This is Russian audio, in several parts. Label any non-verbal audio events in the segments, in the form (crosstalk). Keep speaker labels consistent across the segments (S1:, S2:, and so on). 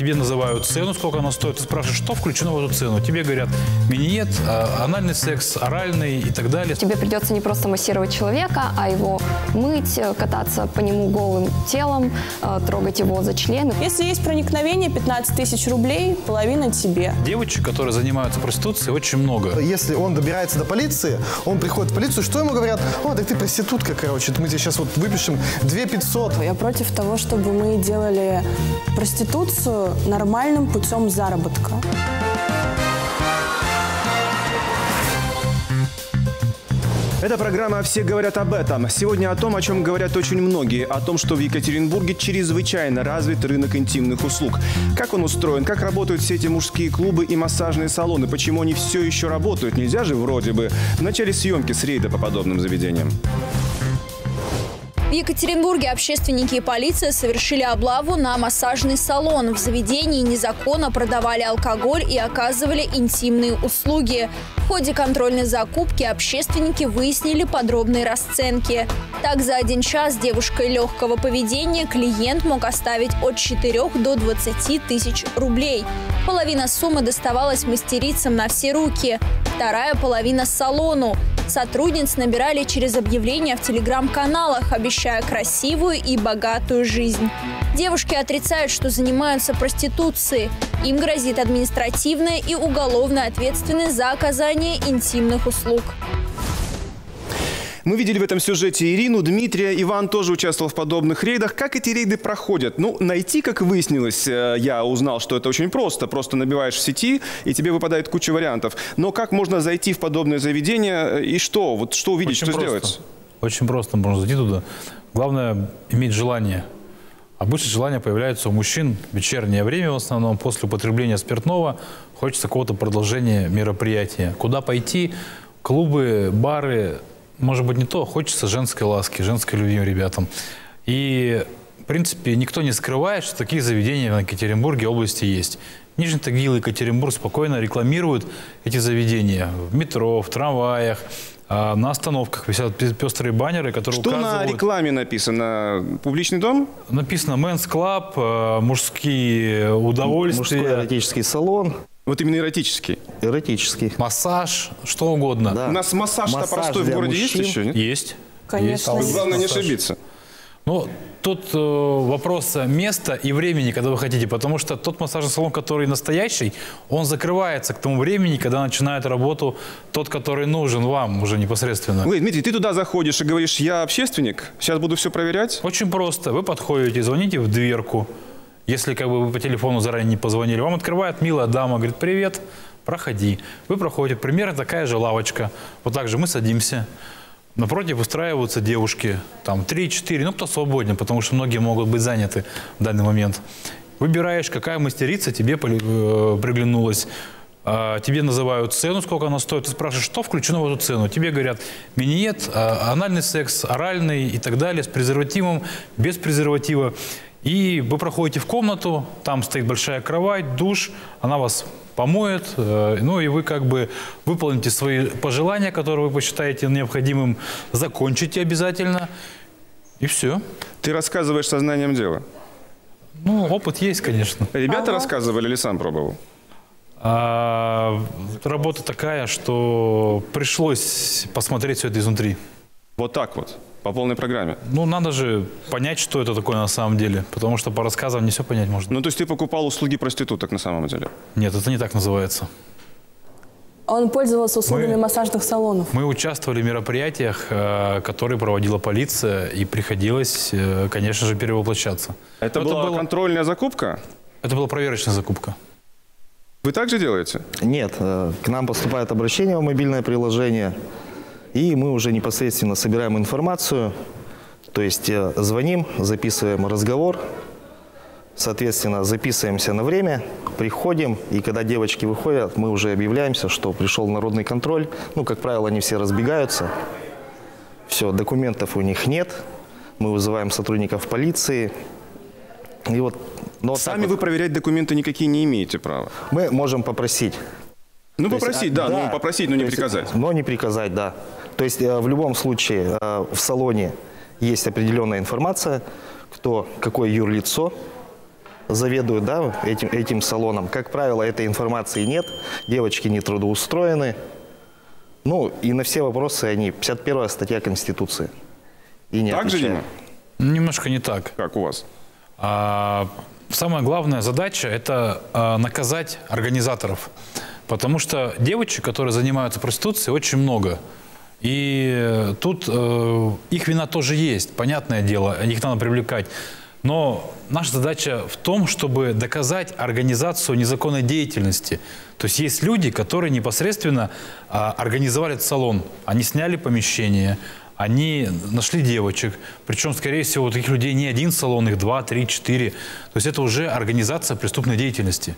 S1: тебе называют цену, сколько она стоит, ты спрашиваешь, что включено в эту цену. Тебе говорят миниет, а, анальный секс, оральный и так далее.
S2: Тебе придется не просто массировать человека, а его мыть, э, кататься по нему голым телом, э, трогать его за члены.
S3: Если есть проникновение, 15 тысяч рублей, половина тебе.
S1: Девочек, которые занимаются проституцией, очень много.
S4: Если он добирается до полиции, он приходит в полицию, что ему говорят? О, так ты проститутка, короче, мы тебе сейчас вот выпишем 2 500.
S3: Я против того, чтобы мы делали проституцию нормальным путем заработка.
S5: Это программа «Все говорят об этом». Сегодня о том, о чем говорят очень многие. О том, что в Екатеринбурге чрезвычайно развит рынок интимных услуг. Как он устроен, как работают все эти мужские клубы и массажные салоны, почему они все еще работают. Нельзя же вроде бы в начале съемки с рейда по подобным заведениям.
S6: В Екатеринбурге общественники и полиция совершили облаву на массажный салон. В заведении незаконно продавали алкоголь и оказывали интимные услуги. Ходе контрольной закупки общественники выяснили подробные расценки. Так, за один час девушкой легкого поведения клиент мог оставить от 4 до 20 тысяч рублей. Половина суммы доставалась мастерицам на все руки, вторая половина салону. Сотрудниц набирали через объявления в телеграм-каналах, обещая красивую и богатую жизнь. Девушки отрицают, что занимаются проституцией. Им грозит административная и уголовная ответственность за оказание интимных услуг.
S5: Мы видели в этом сюжете Ирину, Дмитрия, Иван тоже участвовал в подобных рейдах. Как эти рейды проходят? Ну, найти, как выяснилось, э, я узнал, что это очень просто. Просто набиваешь в сети, и тебе выпадает куча вариантов. Но как можно зайти в подобное заведение и что? Вот что увидеть,
S1: Очень
S5: что
S1: просто.
S5: сделать?
S1: Очень просто можно зайти туда. Главное иметь желание. Обычно желание появляется у мужчин в вечернее время, в основном после употребления спиртного. Хочется какого-то продолжения мероприятия. Куда пойти? Клубы, бары, может быть, не то. Хочется женской ласки, женской любви ребятам. И, в принципе, никто не скрывает, что такие заведения в Екатеринбурге области есть. Нижний Тагил и Екатеринбург спокойно рекламируют эти заведения в метро, в трамваях, а, на остановках висят пе- пестрые баннеры, которые
S5: Что на
S1: указывают...
S5: рекламе написано? Публичный дом?
S1: Написано Men's Club, э, мужские удовольствия,
S7: Мужской эротический салон,
S5: Вот именно эротический.
S7: эротический.
S1: массаж, что угодно.
S7: Да.
S5: У нас массаж-то
S7: Массаж
S5: простой в городе есть
S7: мужчин.
S5: еще, нет?
S1: Есть.
S3: Конечно,
S1: Есть.
S3: есть.
S5: Главное не ошибиться.
S1: Ну, тут э, вопрос места и времени, когда вы хотите, потому что тот массажный салон, который настоящий, он закрывается к тому времени, когда начинает работу тот, который нужен вам уже непосредственно.
S5: Ой, Дмитрий, ты туда заходишь и говоришь, я общественник, сейчас буду все проверять.
S1: Очень просто. Вы подходите, звоните в дверку. Если как бы вы по телефону заранее не позвонили, вам открывает милая дама, говорит, привет, проходи. Вы проходите, примерно такая же лавочка. Вот так же мы садимся. Напротив устраиваются девушки, там 3-4, ну кто свободен, потому что многие могут быть заняты в данный момент. Выбираешь, какая мастерица тебе э, приглянулась. А, Тебе называют цену, сколько она стоит. Ты спрашиваешь, что включено в эту цену. Тебе говорят миниет, а, анальный секс, оральный и так далее, с презервативом, без презерватива. И вы проходите в комнату, там стоит большая кровать, душ, она вас помоет, э, ну и вы как бы выполните свои пожелания, которые вы посчитаете необходимым, закончите обязательно, и все.
S5: Ты рассказываешь сознанием дела.
S1: Ну, опыт есть, конечно.
S5: Ребята рассказывали или сам пробовал?
S1: А, работа такая, что пришлось посмотреть все это изнутри.
S5: Вот так вот, по полной программе.
S1: Ну, надо же понять, что это такое на самом деле, потому что по рассказам не все понять можно.
S5: Ну, то есть ты покупал услуги проституток на самом деле?
S1: Нет, это не так называется.
S3: Он пользовался услугами
S1: Мы-
S3: массажных салонов.
S1: Мы участвовали в мероприятиях, э, которые проводила полиция, и приходилось, э, конечно же, перевоплощаться.
S5: Это
S1: Но
S5: была
S1: было-
S5: контрольная закупка?
S1: Это была проверочная закупка.
S5: Вы так же делаете?
S7: Нет, э, к нам поступает обращение в мобильное приложение, и мы уже непосредственно собираем информацию, то есть э, звоним, записываем разговор, соответственно, записываемся на время, приходим, и когда девочки выходят, мы уже объявляемся, что пришел народный контроль. Ну, как правило, они все разбегаются. Все, документов у них нет. Мы вызываем сотрудников полиции. И вот, но так
S5: Сами
S7: вот.
S5: вы проверять документы никакие не имеете права.
S7: мы можем попросить.
S5: Ну,
S7: То есть,
S5: попросить,
S7: а,
S5: да, ну, попросить, но не
S7: есть,
S5: приказать.
S7: Но не приказать, да. То есть э, в любом случае э, в салоне есть определенная информация, кто, какое юрлицо заведует да, этим, этим салоном. Как правило, этой информации нет, девочки не трудоустроены. Ну, и на все вопросы они 51 статья Конституции. И не
S5: Так же,
S7: отвечают.
S5: Дима?
S1: Немножко не так.
S5: Как у вас?
S1: А, самая главная задача – это а, наказать организаторов. Потому что девочек, которые занимаются проституцией, очень много. И э, тут э, их вина тоже есть, понятное дело, их надо привлекать. Но наша задача в том, чтобы доказать организацию незаконной деятельности. То есть есть люди, которые непосредственно а, организовали салон. Они сняли помещение, они нашли девочек. Причем, скорее всего, у таких людей не один салон, их два, три, четыре. То есть это уже организация преступной деятельности.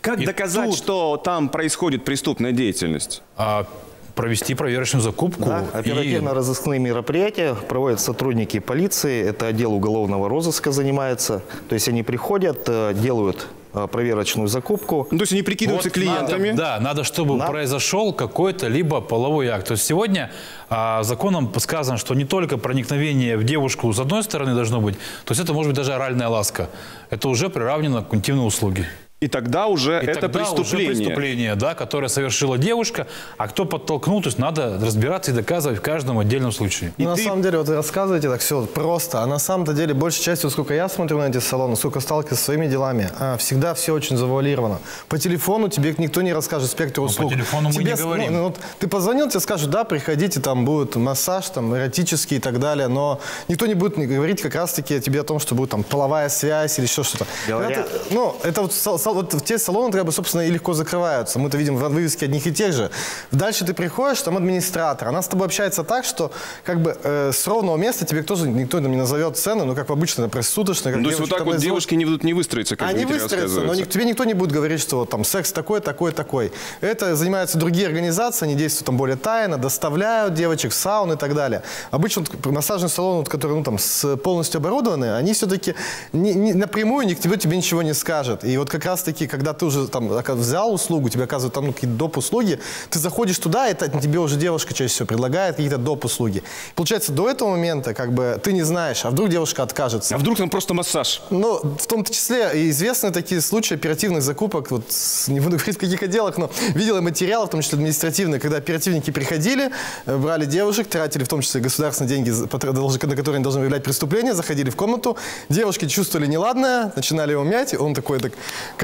S5: Как
S1: И
S5: доказать,
S1: тут-
S5: что там происходит преступная деятельность?
S1: А провести проверочную закупку.
S7: Да, оперативно-розыскные мероприятия проводят сотрудники полиции, это отдел уголовного розыска занимается. То есть они приходят, э, делают проверочную закупку.
S5: Ну, то есть они прикидываются
S1: Вот
S5: клиентами?
S1: надо- да, надо, чтобы
S7: Надо.
S1: произошел какой-то либо половой акт. То есть сегодня а, законом сказано, что не только проникновение в девушку с одной стороны должно быть, то есть это может быть даже оральная ласка. Это уже приравнено к интимной услуге.
S5: И тогда уже
S1: И
S5: это
S1: тогда
S5: преступление.
S1: уже преступление, да, которое совершила девушка, а кто подтолкнул, то есть надо разбираться и доказывать в каждом отдельном случае.
S4: Ну, на
S5: ты-
S4: самом деле, вот вы рассказываете так все просто, а на самом-то деле, большей частью, сколько я смотрю на эти салоны, сколько сталкиваюсь со своими делами, а, всегда все очень завуалировано. По телефону тебе никто не расскажет спектр услуг.
S1: Ну, телефону мы
S4: Тебе
S1: не
S4: с-
S1: говорим.
S4: ну, вот ты позвонил, тебе скажут, да, приходите, там будет массаж, там, эротический и так далее, но никто не будет не говорить как раз-таки тебе о том, что будет там половая связь или еще что-то.
S7: Говорят.
S4: Ты- ну, это вот, вот те салоны, бы, собственно, и легко закрываются. Мы-то видим в вывеске одних и тех же. Дальше ты приходишь, там администратор. Она с тобой общается так, что как бы э, с ровного места тебе тоже никто там не назовет цены, ну, как обычно, это проституточно. как
S5: Ну, то есть вот так вот девушки не, не выстроиться, как
S4: они выстроятся, но ник- тебе никто не будет говорить, что вот там секс такой, такой, такой. Это занимаются другие организации, они действуют там более тайно, доставляют девочек в сауны и так далее. Обычно вот массажный салон, вот, который ну, там, с, полностью оборудованы, они все-таки не, не- напрямую никто тебе ничего не скажет. И вот как раз-таки, когда ты уже там взял услугу, тебе оказывают там ну, какие-то доп. услуги, ты заходишь туда, и это тебе уже девушка чаще всего предлагает какие-то доп. услуги. Получается, до этого момента как бы ты не знаешь, а вдруг девушка откажется.
S5: А вдруг там просто массаж?
S4: Ну, в том числе и известны такие случаи оперативных закупок, вот не буду (laughs) говорить в каких отделах, но видела материалы, в том числе административные, когда оперативники приходили, э, брали девушек, тратили в том числе государственные деньги, на которые они должны выявлять преступление, заходили в комнату, девушки чувствовали неладное, начинали его мять, он такой, так,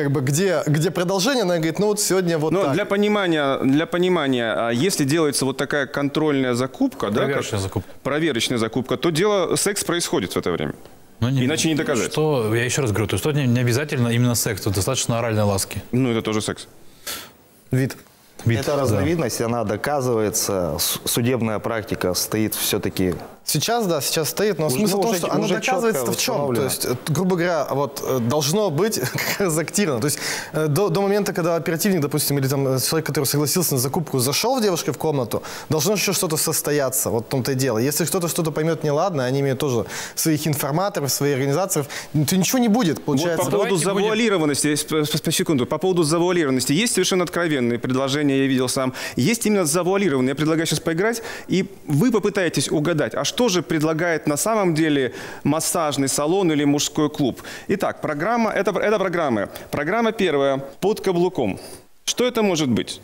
S4: как бы, где, где продолжение? Она говорит, ну вот сегодня вот
S5: Но
S4: так.
S5: для понимания, для понимания, а если делается вот такая контрольная закупка, да,
S1: Проверочная
S5: как-
S1: закупка.
S5: проверочная закупка, то дело секс происходит в это время.
S1: Но
S5: Иначе не доказать.
S1: Что, я еще раз говорю, то есть тут не, не обязательно именно секс, тут достаточно оральной ласки.
S5: Ну, это тоже секс.
S4: Вид.
S1: Вид,
S7: Эта
S1: да.
S7: разновидность, она доказывается, судебная практика стоит все-таки
S4: Сейчас, да, сейчас стоит, но
S7: Уже-
S4: смысл
S7: ну,
S4: в том,
S7: уже-
S4: что оно доказывается в чем? То есть, э, грубо говоря, вот э, должно быть (laughs) как раз активно. То есть э, до, до момента, когда оперативник, допустим, или там человек, который согласился на закупку, зашел в девушке в комнату, должно еще что-то состояться. Вот в том-то и дело. Если кто-то что-то поймет неладно, они имеют тоже своих информаторов, своих организаторов, то ничего не будет.
S5: Вот
S4: Получается,
S5: по поводу
S1: давайте будем-
S5: завуалированности, сп- сп- секунду, по поводу завуалированности, есть совершенно откровенные предложения, я видел сам, есть именно завуалированные. Я предлагаю сейчас поиграть, и вы попытаетесь угадать, а что же предлагает на самом деле массажный салон или мужской клуб. Итак, программа, это, это программы. Программа первая, под каблуком. Что это может быть?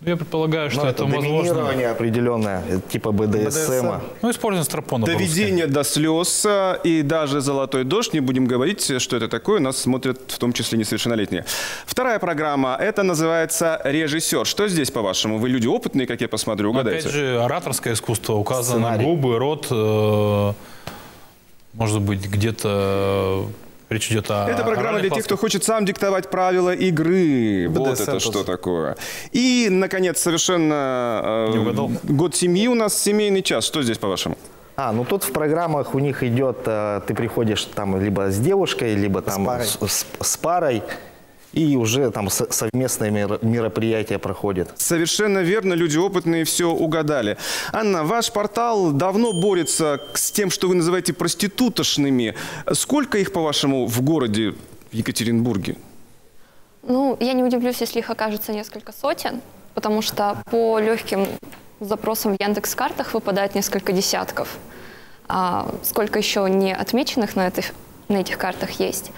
S1: Я предполагаю, что
S7: ну,
S1: это,
S7: это
S1: возможно...
S7: доминирование определенное, типа БДСМ.
S1: Ну, использование стропона. по-русски.
S5: Доведение до слез э, и даже золотой дождь. Не будем говорить, что это такое. Нас смотрят в том числе несовершеннолетние. Вторая программа. Это называется режиссер. Что здесь, по-вашему? Вы люди опытные, как я посмотрю,
S1: Ну,
S5: угадайте.
S1: Опять же, ораторское искусство. Указаны
S7: Сценарий.
S1: губы, рот. э, может быть, где-то э, речь идет о
S5: Это программа для тех, кто хочет сам диктовать правила игры. Вот
S4: BDSM
S5: это что такое. И, наконец, совершенно э,
S1: Не угадал.
S5: год семьи у нас, семейный час. Что здесь, по-вашему?
S7: А, ну тут в программах у них идет, э, ты приходишь там либо с девушкой, либо там
S4: парой.
S7: с, с- с парой, и уже там со- совместные мер- мероприятия проходят.
S5: Совершенно верно, люди опытные все угадали. Анна, ваш портал давно борется с тем, что вы называете проститутошными. Сколько их, по-вашему, в городе в Екатеринбурге?
S2: Ну, я не удивлюсь, если их окажется несколько сотен, потому что по легким запросам в Яндекс.Картах выпадает несколько десятков. А сколько еще не отмеченных на, этих на этих картах есть.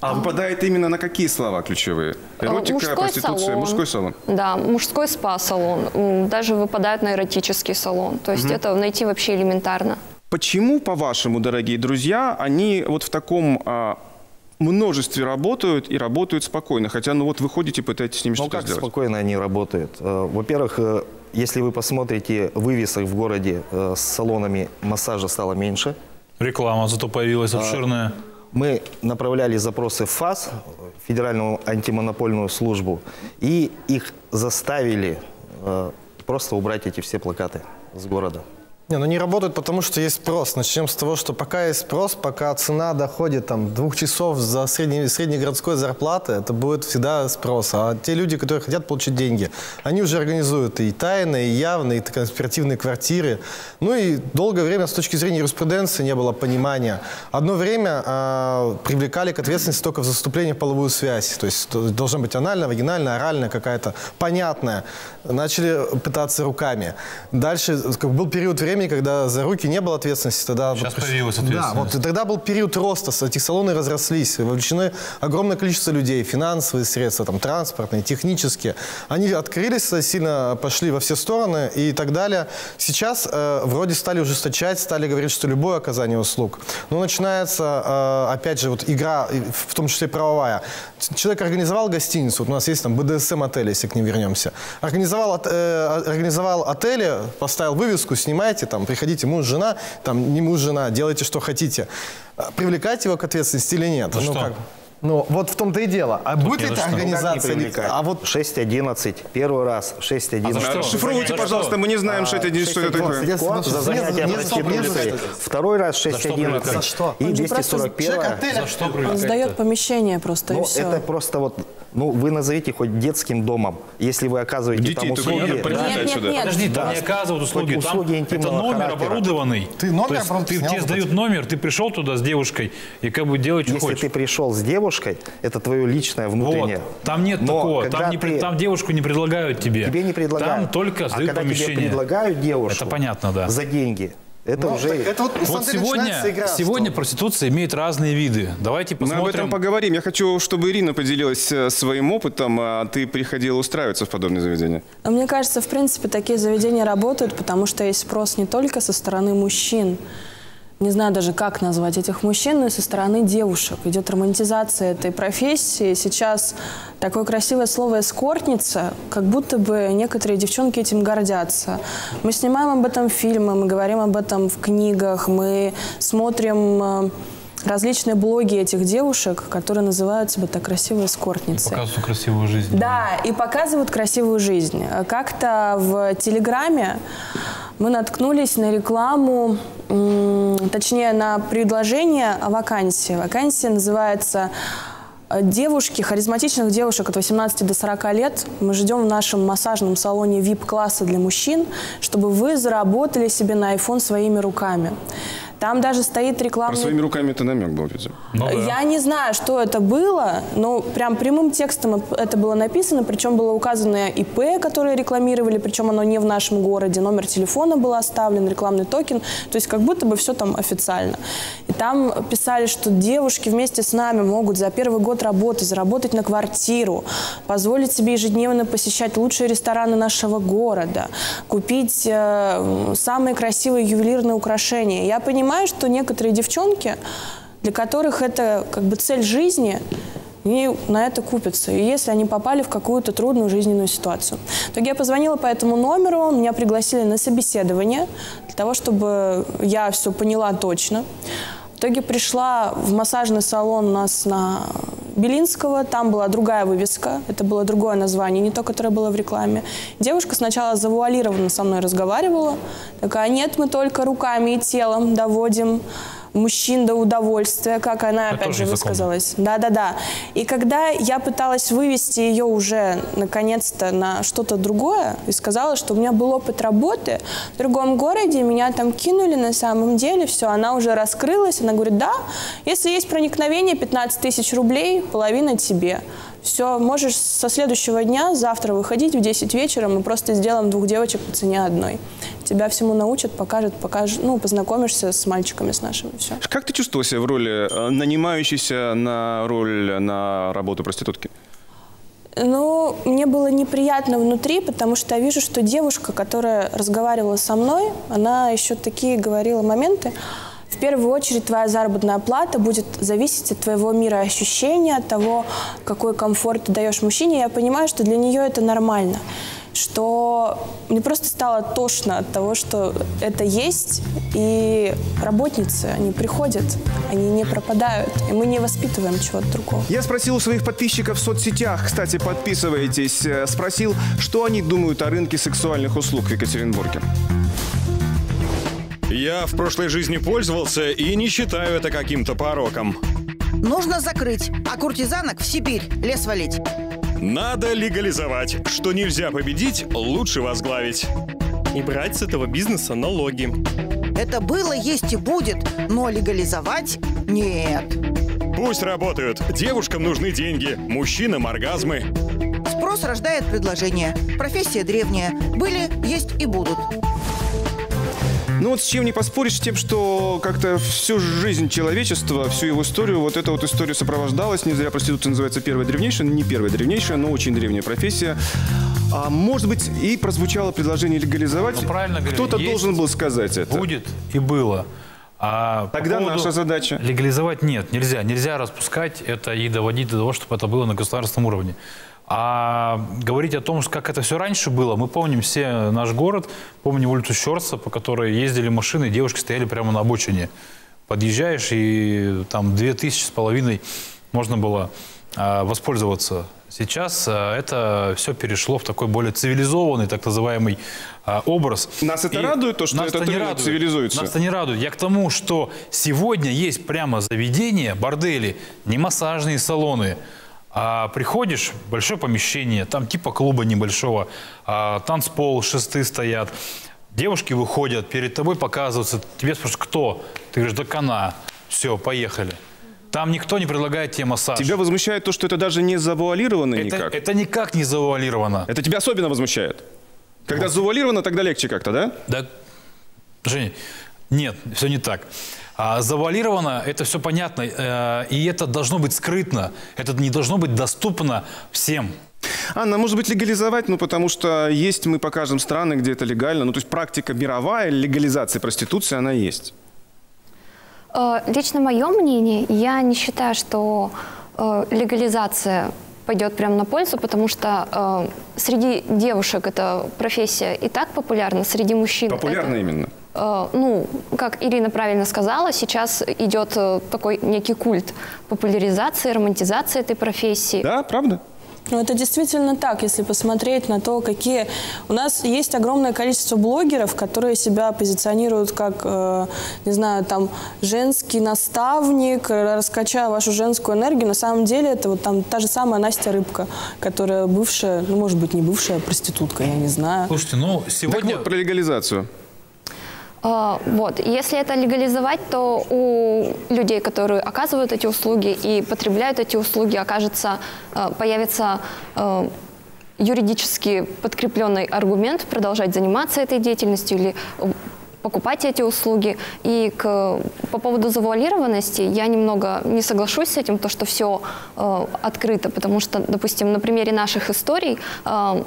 S5: А выпадает именно на какие слова ключевые? Эротика,
S2: Э, мужской
S5: проституция,
S2: салон.
S5: мужской салон.
S2: Да, мужской спа-салон. Даже выпадает на эротический салон. То есть это найти вообще элементарно.
S5: Почему, по-вашему, дорогие друзья, они вот в таком а, множестве работают и работают спокойно? Хотя, ну вот вы ходите, пытаетесь с ними
S7: Ну
S5: что-то
S7: как
S5: сделать.
S7: спокойно они работают? Э, Во-первых, э, если вы посмотрите вывесок в городе э, с салонами, массажа стало меньше.
S1: Реклама зато появилась обширная.
S7: Мы направляли запросы в ФАС, Федеральную антимонопольную службу, и их заставили э, просто убрать эти все плакаты с города.
S4: Не, ну не работают, потому что есть спрос. Начнем с того, что пока есть спрос, пока цена доходит там двух часов за средней, среднегородской зарплаты, это будет всегда спрос. А те люди, которые хотят получить деньги, они уже организуют и тайные, и явные, и конспиративные квартиры. Ну и долгое время с точки зрения юриспруденции не было понимания. Одно время а, привлекали к ответственности только в заступлении в половую связь. То есть должна быть анальная, вагинальная, оральная какая-то, понятная. Начали пытаться руками. Дальше был период времени, когда за руки не было ответственности. Тогда
S1: Сейчас
S4: вот-
S1: появилась
S4: Да,
S1: ответственность.
S4: вот и тогда был период роста, эти салоны разрослись, вовлечены огромное количество людей, финансовые средства, там, транспортные, технические. Они открылись, сильно пошли во все стороны и так далее. Сейчас э, вроде стали ужесточать, стали говорить, что любое оказание услуг. Но начинается, э, опять же, вот игра, в том числе правовая. Человек организовал гостиницу, вот у нас есть там БДСМ-отель, если к ним вернемся. Организовал, э, организовал отели, поставил вывеску, снимайте, там, приходите, муж, жена, там, не муж, жена, делайте, что хотите. Привлекать его к ответственности или нет?
S1: За
S4: ну,
S1: что?
S4: как? Ну, вот в том-то и дело. А будет ли
S1: за
S4: это.
S1: Ну,
S4: организация? или-? А вот
S7: 6.11, первый раз, 6.11.
S1: А за что?
S5: Шифруйте,
S1: За
S5: пожалуйста,
S1: что?
S5: мы не знаем, что это, что это такое.
S4: Я
S7: за
S4: не-
S7: занятие
S4: не-
S7: проституцией. Второй раз
S1: что
S7: 6.11
S1: привлекать?
S4: что?
S7: и
S3: Он же просто
S7: 241
S4: человек отеля.
S1: За что
S3: Он сдает помещение просто, и
S7: Ну,
S3: все.
S7: это просто вот, ну, вы назовите хоть детским домом, если вы оказываете
S5: Детей
S7: там
S5: только
S7: услуги.
S3: Нет,
S5: сюда.
S3: нет, нет.
S1: Подожди, там не оказывают услуги.
S7: Услуги
S1: это
S7: интимного
S1: номер
S7: характера.
S1: оборудованный.
S4: Ты номер
S1: ты, тебе сдают номер, ты пришел туда с девушкой и как бы делай, что
S7: Если
S1: хочешь.
S7: ты пришел с девушкой, это твое личное внутреннее.
S1: Вот. Там нет
S7: Но
S1: такого. Там, не,
S7: ты-
S1: там девушку не предлагают тебе.
S7: Тебе не предлагают.
S1: Там только
S7: а
S1: сдают
S7: когда
S1: помещение.
S7: тебе предлагают девушку
S1: Это понятно, да.
S7: за деньги, это
S4: Ну,
S7: уже...
S4: это вот, на самом
S1: Вот
S4: деле,
S1: сегодня, сегодня
S4: что-
S1: проституция имеет разные виды. Давайте
S5: Мы об этом
S1: посмотрим.
S5: поговорим. Я хочу, чтобы Ирина поделилась э, своим опытом. А Ты приходила устраиваться в подобные заведения.
S3: Но Мне кажется, в принципе, такие заведения работают, потому что есть спрос не только со стороны мужчин, не знаю даже, как назвать этих мужчин, но и со стороны девушек. Идет романтизация этой профессии. Сейчас такое красивое слово «эскортница», как будто бы некоторые девчонки этим гордятся. Мы снимаем об этом фильмы, мы говорим об этом в книгах, мы смотрим э, различные блоги этих девушек, которые называют себя так красиво эскортницей.
S1: Показывают красивую жизнь.
S3: Да, и показывают красивую жизнь. Как-то в Телеграме мы наткнулись на рекламу, точнее, на предложение о вакансии. Вакансия называется э, девушки, харизматичных девушек от 18 до 40 лет. Мы ждем в нашем массажном салоне VIP-класса для мужчин, чтобы вы заработали себе на iPhone своими руками. Там даже стоит
S5: Про
S3: рекламный...
S5: своими руками это намек был, видимо.
S1: Ну да.
S3: Я не знаю, что это было, но прям прямым текстом это было написано, причем было указано ИП, которое рекламировали, причем оно не в нашем городе, номер телефона был оставлен, рекламный токен, то есть как будто бы все там официально. И там писали, что девушки вместе с нами могут за первый год работы заработать на квартиру, позволить себе ежедневно посещать лучшие рестораны нашего города, купить э, самые красивые ювелирные украшения. Я понимаю, что некоторые девчонки для которых это как бы цель жизни, и на это купятся. И если они попали в какую-то трудную жизненную ситуацию. В итоге я позвонила по этому номеру, меня пригласили на собеседование для того, чтобы я все поняла точно. В итоге пришла в массажный салон у нас на Белинского, там была другая вывеска, это было другое название, не то, которое было в рекламе. Девушка сначала завуалированно со мной разговаривала, такая, нет, мы только руками и телом доводим мужчин до удовольствия, как она
S1: Это
S3: опять же высказалась. Да-да-да. И когда я пыталась вывести ее уже наконец-то на что-то другое и сказала, что у меня был опыт работы в другом городе, меня там кинули на самом деле, все, она уже раскрылась, она говорит, да, если есть проникновение, 15 тысяч рублей, половина тебе. Все, можешь со следующего дня, завтра выходить в 10 вечера, мы просто сделаем двух девочек по цене одной. Тебя всему научат, покажут, покажут, ну, познакомишься с мальчиками, с нашими, все.
S5: Как ты чувствовал себя в роли э, нанимающейся на роль на работу проститутки?
S3: Ну, мне было неприятно внутри, потому что я вижу, что девушка, которая разговаривала со мной, она еще такие говорила моменты. В первую очередь твоя заработная плата будет зависеть от твоего мира ощущения, от того, какой комфорт ты даешь мужчине. Я понимаю, что для нее это нормально что мне просто стало тошно от того, что это есть, и работницы, они приходят, они не пропадают, и мы не воспитываем чего-то другого.
S5: Я спросил у своих подписчиков в соцсетях, кстати, подписывайтесь, э, спросил, что они думают о рынке сексуальных услуг в Екатеринбурге.
S8: Я в прошлой жизни пользовался и не считаю это каким-то пороком.
S9: Нужно закрыть, а куртизанок в Сибирь, лес валить.
S8: Надо легализовать. Что нельзя победить, лучше возглавить.
S10: И брать с этого бизнеса налоги.
S9: Это было, есть и будет, но легализовать – нет.
S8: Пусть работают. Девушкам нужны деньги, мужчинам оргазмы.
S9: Спрос рождает предложение. Профессия древняя. Были, есть и будут.
S5: Ну вот с чем не поспоришь, с тем, что как-то всю жизнь человечества, всю его историю, вот эта вот история сопровождалась. Не зря проституция называется первая древнейшая, не первая древнейшая, но очень древняя профессия. А может быть, и прозвучало предложение легализовать.
S1: Ну, правильно
S5: Кто-то должен был сказать это.
S1: Будет и было. А по
S5: Тогда
S1: поводу
S5: наша задача.
S1: Легализовать нет, нельзя. Нельзя распускать это и доводить до того, чтобы это было на государственном уровне. А говорить о том, как это все раньше было, мы помним все наш город, помним улицу Щорса, по которой ездили машины, девушки стояли прямо на обочине. Подъезжаешь, и там две тысячи с половиной можно было а, воспользоваться. Сейчас а, это все перешло в такой более цивилизованный, так называемый а, образ.
S5: Нас это
S1: И
S5: радует, то, что
S1: нас
S5: этот
S1: не радует.
S5: цивилизуется?
S1: Нас это не радует. Я к тому, что сегодня есть прямо заведения, бордели, не массажные салоны, а приходишь, большое помещение, там типа клуба небольшого, а, танцпол, шесты стоят. Девушки выходят, перед тобой показываются, тебе спрашивают, кто? Ты говоришь, да кана. Все, поехали. Там никто не предлагает тебе массаж.
S5: Тебя возмущает то, что это даже не завуалировано
S1: это,
S5: никак?
S1: это никак не завуалировано.
S5: Это тебя особенно возмущает? Когда завуалировано, тогда легче как-то, да?
S1: Да, Женя, нет, все не так. А завуалировано, это все понятно, э, и это должно быть скрытно, это не должно быть доступно всем.
S5: Анна, может быть, легализовать, ну, потому что есть, мы покажем страны, где это легально. Ну, то есть практика мировая легализации проституции, она есть.
S2: Э, Лично мое мнение, я не считаю, что э, легализация пойдет прямо на пользу, потому что э, среди девушек эта профессия и так популярна, среди мужчин.
S5: Популярно
S2: это,
S5: именно.
S2: Э, ну, как Ирина правильно сказала, сейчас идет э, такой некий культ популяризации, романтизации этой профессии.
S5: Да, правда?
S3: Ну, это действительно так, если посмотреть на то, какие... У нас есть огромное количество блогеров, которые себя позиционируют как, э, не знаю, там, женский наставник, раскачая вашу женскую энергию. На самом деле это вот там та же самая Настя Рыбка, которая бывшая, ну, может быть, не бывшая проститутка, я не знаю.
S1: Слушайте, ну
S5: Так
S1: сегодня...
S5: вот, про легализацию.
S2: А, Вот. Если это легализовать, то у людей, которые оказывают эти услуги и потребляют эти услуги, окажется, э, появится э, юридически подкрепленный аргумент продолжать заниматься этой деятельностью или э, покупать эти услуги. И к, по поводу завуалированности я немного не соглашусь с этим, то, что все э, открыто, потому что, допустим, на примере наших историй э,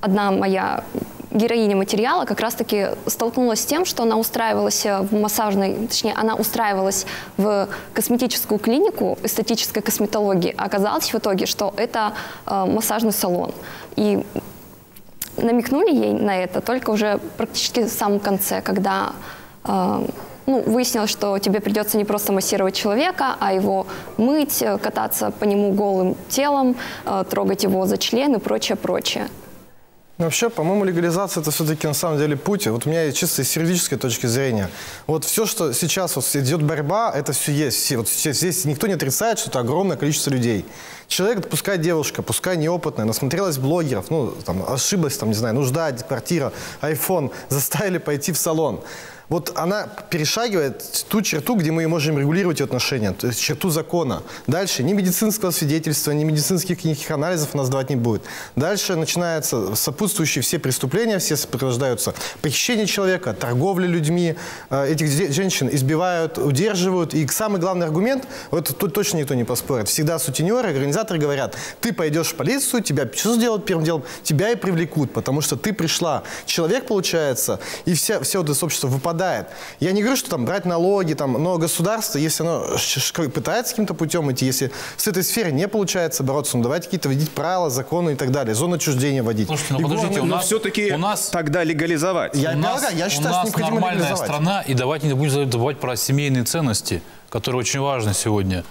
S2: одна моя героиня материала как раз-таки столкнулась с тем, что она устраивалась э, в массажной, точнее, она устраивалась в косметическую клинику эстетической косметологии, а оказалось в итоге, что это э, массажный салон. И намекнули ей на это только уже практически в самом конце, когда э, ну, выяснилось, что тебе придется не просто массировать человека, а его мыть, э, кататься по нему голым телом, э, трогать его за член и прочее, прочее.
S4: Ну, Вообще, по-моему, легализация это все-таки на самом деле путь. Вот у меня чисто с юридической точки зрения. Вот все, что сейчас вот идет борьба, это все есть. Все, вот все- здесь никто не отрицает, что это огромное количество людей. Человек, пускай девушка, пускай неопытная, насмотрелась блогеров, ну, там, ошиблась, там, не знаю, нужда, квартира, iPhone, (laughs) заставили пойти в салон. Вот она перешагивает ту черту, где мы можем регулировать отношения, то есть черту закона. Дальше ни медицинского свидетельства, ни медицинских никаких анализов у нас давать не будет. Дальше начинаются сопутствующие все преступления, все сопровождаются похищение человека, торговля людьми, э, этих женщин избивают, удерживают. И самый главный аргумент, вот тут точно никто не поспорит, всегда сутенеры, организаторы говорят, ты пойдешь в полицию, тебя что сделают первым делом? Тебя и привлекут, потому что ты пришла. Человек, получается, и вся, все вот это общество выпадает. Я не говорю, что там брать налоги, там, но государство, если оно пытается каким-то путем идти, если с этой сферой не получается бороться, ну давайте какие-то вводить правила, законы и так далее, зону отчуждения вводить.
S1: Слушайте, ну подождите, у нас
S5: все-таки
S1: у нас
S5: тогда легализовать.
S4: Я,
S1: у нас,
S4: я считаю,
S1: у нас
S4: что необходимо
S1: нормальная
S4: легализовать.
S1: страна, и давайте не будем забывать про семейные ценности, которые очень важны сегодня.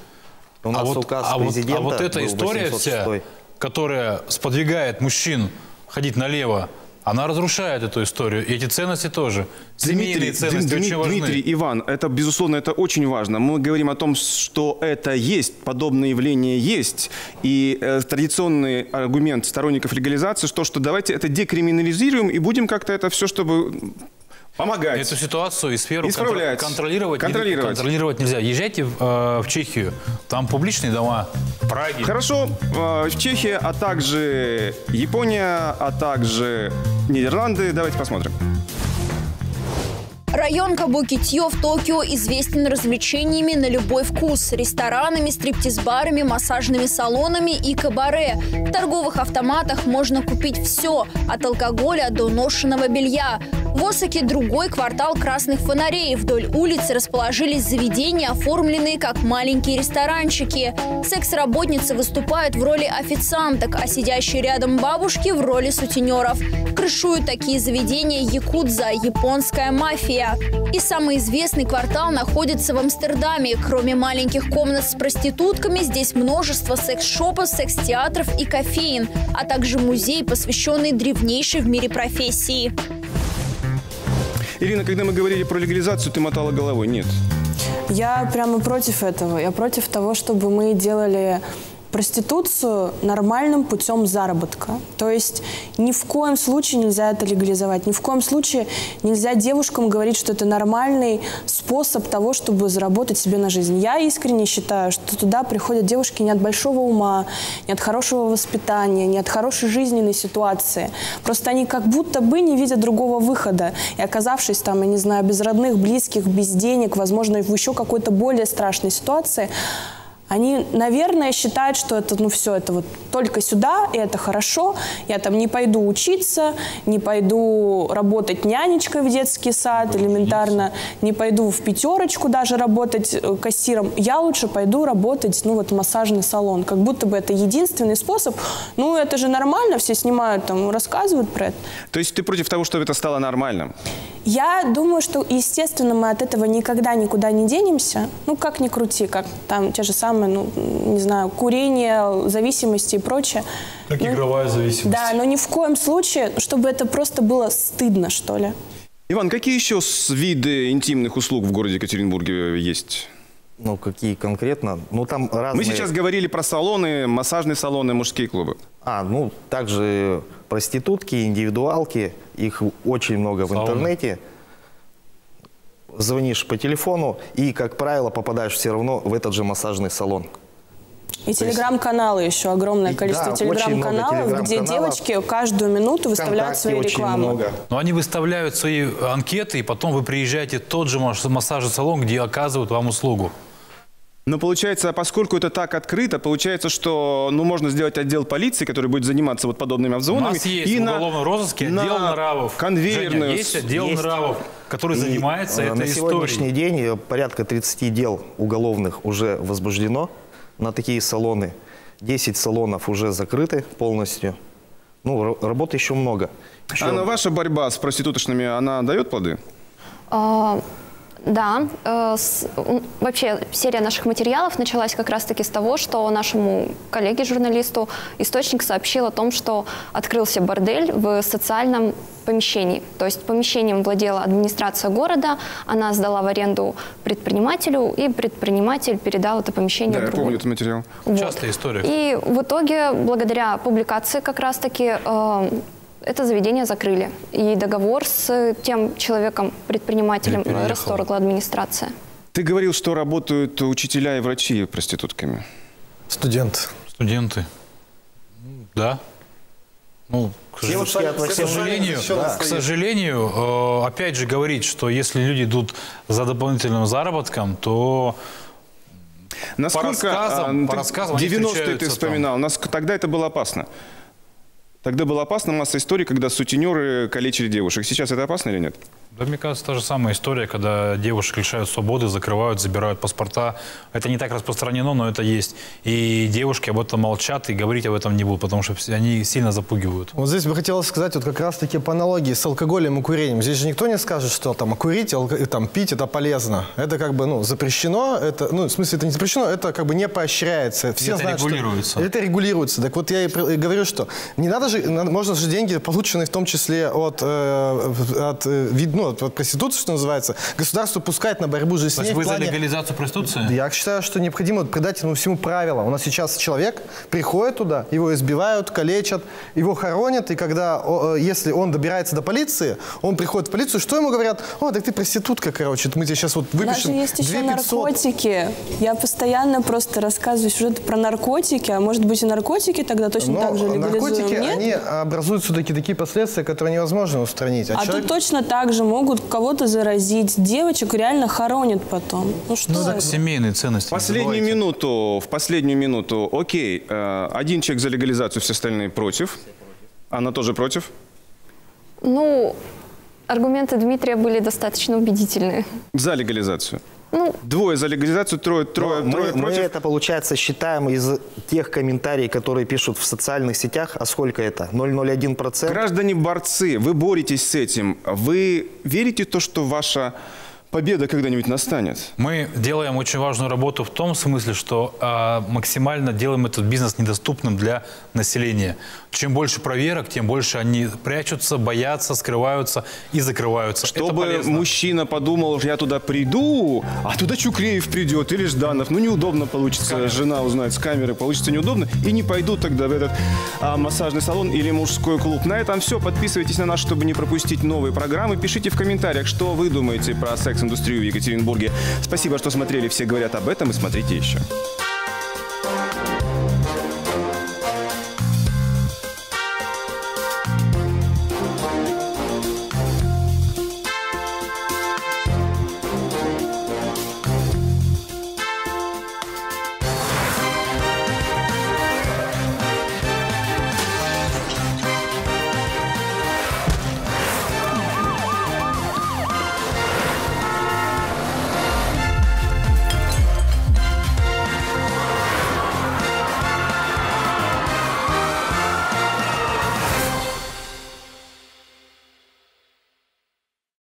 S7: У нас
S1: а вот,
S7: указ
S1: а вот, а
S7: президента
S1: вот эта
S7: был
S1: история
S7: 806.
S1: вся, которая сподвигает мужчин ходить налево, она разрушает эту историю. И эти ценности тоже. Семейные ценности
S5: Дмитрий,
S1: очень важны.
S5: Дмитрий, Иван, это, безусловно, это очень важно. Мы говорим о том, что это есть, подобное явление есть. И э, традиционный аргумент сторонников легализации, что, что давайте это декриминализируем и будем как-то это все, чтобы помогать.
S1: Эту ситуацию и сферу
S5: Исправлять.
S1: контр- контролировать, не-
S5: Контролировать.
S1: контролировать нельзя. Езжайте в, э, в Чехию, там публичные дома, в Праге.
S5: Хорошо, э, в Чехии, а также Япония, а также Нидерланды. Давайте посмотрим.
S6: Район Кабукитьё в Токио известен развлечениями на любой вкус. Ресторанами, стриптиз-барами, массажными салонами и кабаре. В торговых автоматах можно купить все – от алкоголя до ношенного белья. В Осаке другой квартал красных фонарей. Вдоль улицы расположились заведения, оформленные как маленькие ресторанчики. Секс-работницы выступают в роли официанток, а сидящие рядом бабушки в роли сутенеров. Крышуют такие заведения якудза, японская мафия. И самый известный квартал находится в Амстердаме. Кроме маленьких комнат с проститутками, здесь множество секс-шопов, секс-театров и кофеин, а также музей, посвященный древнейшей в мире профессии.
S5: Ирина, когда мы говорили про легализацию, ты мотала головой. Нет.
S3: Я прямо против этого. Я против того, чтобы мы делали проституцию нормальным путем заработка. То есть ни в коем случае нельзя это легализовать. Ни в коем случае нельзя девушкам говорить, что это нормальный способ того, чтобы заработать себе на жизнь. Я искренне считаю, что туда приходят девушки не от большого ума, не от хорошего воспитания, не от хорошей жизненной ситуации. Просто они как будто бы не видят другого выхода. И оказавшись там, я не знаю, без родных, близких, без денег, возможно, в еще какой-то более страшной ситуации, они, наверное, считают, что это, ну все, это вот только сюда, и это хорошо. Я там не пойду учиться, не пойду работать нянечкой в детский сад элементарно, не пойду в пятерочку даже работать э, кассиром. Я лучше пойду работать, ну вот в массажный салон. Как будто бы это единственный способ. Ну это же нормально, все снимают там, рассказывают про это.
S5: То есть ты против того, чтобы это стало нормальным?
S3: Я думаю, что, естественно, мы от этого никогда никуда не денемся. Ну, как ни крути, как там те же самые, ну, не знаю, курение, зависимости и прочее.
S1: Как
S3: Ну,
S1: игровая зависимость.
S3: Да, но ни в коем случае, чтобы это просто было стыдно, что ли.
S5: Иван, какие еще с- виды интимных услуг в городе Екатеринбурге есть?
S7: Ну, какие конкретно? Ну, там разные...
S5: Мы сейчас говорили про салоны, массажные салоны, мужские клубы.
S7: А, ну, также проститутки, индивидуалки, их очень много в
S1: Сауны.
S7: интернете. Звонишь по телефону и, как правило, попадаешь все равно в этот же массажный салон.
S3: И телеграм-каналы еще, огромное количество
S7: да,
S3: телеграм-каналов, где
S7: телеграм-каналов.
S3: девочки каждую минуту выставляют
S7: Вконтакте
S3: свои
S7: очень
S3: рекламы.
S7: много.
S1: Но они выставляют свои анкеты, и потом вы приезжаете в тот же массажный салон, где оказывают вам услугу.
S5: Но получается, поскольку это так открыто, получается, что ну, можно сделать отдел полиции, который будет заниматься вот подобными
S1: У
S5: обзвонами.
S1: нас есть
S5: и
S1: в
S5: на-
S1: уголовном розыске
S5: на
S1: отдел нравов.
S5: Конвейерную.
S1: Женя, есть отдел
S7: Есть.
S1: нравов, который
S7: И,
S1: занимается этой
S7: На сегодняшний
S1: историей.
S7: день э, порядка 30 дел уголовных уже возбуждено на такие салоны. 10 салонов уже закрыты полностью. Ну, работы еще много. Еще-
S5: А ваша борьба с проституточными, она дает плоды?
S2: А, Да, э, с- вообще серия наших материалов началась как раз-таки с того, что нашему коллеге-журналисту источник сообщил о том, что открылся бордель в социальном помещении. То есть помещением владела администрация города, она сдала в аренду предпринимателю, и предприниматель передал это помещение
S5: Да, я
S2: другу.
S5: помню этот материал.
S2: Вот.
S1: Частая история.
S2: И в итоге, благодаря публикации как раз-таки э, это заведение закрыли. И договор с тем человеком, предпринимателем, расторгла администрация.
S5: Ты говорил, что работают учителя и врачи проститутками.
S4: Студент.
S1: Студенты. Ну, Да. Ну, к,
S7: Девушки
S1: к сожалению,
S4: раз
S1: к сожалению, э, опять же говорить, что если люди идут за дополнительным заработком, то
S5: Насколько,
S1: рассказам-
S5: а,
S1: по
S5: ты-
S1: рассказам они
S5: 90-е ты вспоминал, Наск- тогда это было опасно. Тогда было опасно масса историй, когда сутенеры калечили девушек. Сейчас это опасно или нет?
S1: Да, мне кажется, та же самая история, когда девушек лишают свободы, закрывают, забирают паспорта. Это не так распространено, но это есть. И девушки об этом молчат и говорить об этом не будут, потому что они сильно запугивают.
S4: Вот здесь бы хотелось сказать вот как раз-таки по аналогии с алкоголем и курением. Здесь же никто не скажет, что там курить, алко- там, пить это полезно. Это как бы ну, запрещено, это, ну, в смысле это не запрещено, это как бы не поощряется. Все
S1: Это
S4: знают, что-
S1: регулируется.
S4: это регулируется. Так вот я и говорю, что не надо же, можно же деньги, полученные в том числе от, э, от, э, вид- ну, от, от проституции, что называется, государство пускать на борьбу же с
S1: То
S4: ней
S1: есть
S4: в
S1: вы за
S4: плане-
S1: легализацию проституции?
S4: я считаю, что необходимо придать этому всему правила. У нас сейчас человек приходит туда, его избивают, калечат, его хоронят, и когда, э, если он добирается до полиции, он приходит в полицию, что ему говорят? О, так ты проститутка, короче, мы тебе сейчас вот
S3: У нас
S4: выпишем
S3: же есть еще
S4: 2500».
S3: наркотики. Я постоянно просто рассказываю сюжеты про наркотики, а может быть и наркотики тогда точно
S4: Но
S3: так же легализуем?
S4: наркотики,
S3: Нет?
S4: они образуют все-таки такие последствия, которые невозможно устранить.
S3: А
S4: человек-
S3: тут точно так же могут кого-то заразить. Девочек реально хоронят потом. Ну что
S1: Ну,
S3: это?
S1: семейные ценности.
S5: Последнюю минуту, в последнюю минуту, окей, э, один человек за легализацию, все остальные против. Она тоже против?
S2: Ну, аргументы Дмитрия были достаточно убедительные.
S5: За легализацию.
S2: Ну,
S5: Двое за легализацию, трое, трое,
S7: Но
S5: трое
S7: мы, мы
S5: против.
S7: это, получается, считаем из тех комментариев, которые пишут в социальных сетях. А сколько это? 0,01%?
S5: Граждане-борцы, вы боретесь с этим. Вы верите в то, что ваша победа когда-нибудь настанет?
S1: Мы делаем очень важную работу в том смысле, что а, максимально делаем этот бизнес недоступным для населения. Чем больше проверок, тем больше они прячутся, боятся, скрываются и закрываются.
S5: Чтобы мужчина подумал, я туда приду, а туда Чукреев придет или Жданов. Ну, неудобно получится, жена узнает с камеры, получится неудобно. И не пойду тогда в этот а, массажный салон или мужской клуб. На этом все. Подписывайтесь на нас, чтобы не пропустить новые программы. Пишите в комментариях, что вы думаете про секс-индустрию в Екатеринбурге. Спасибо, что смотрели. Все говорят об этом и смотрите еще.